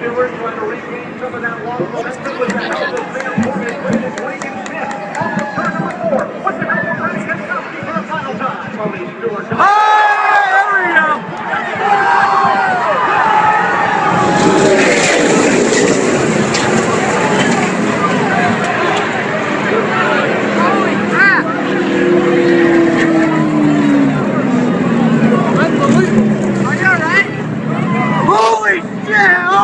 Stewart trying to regain some of that long momentum of is the four. What's the final time?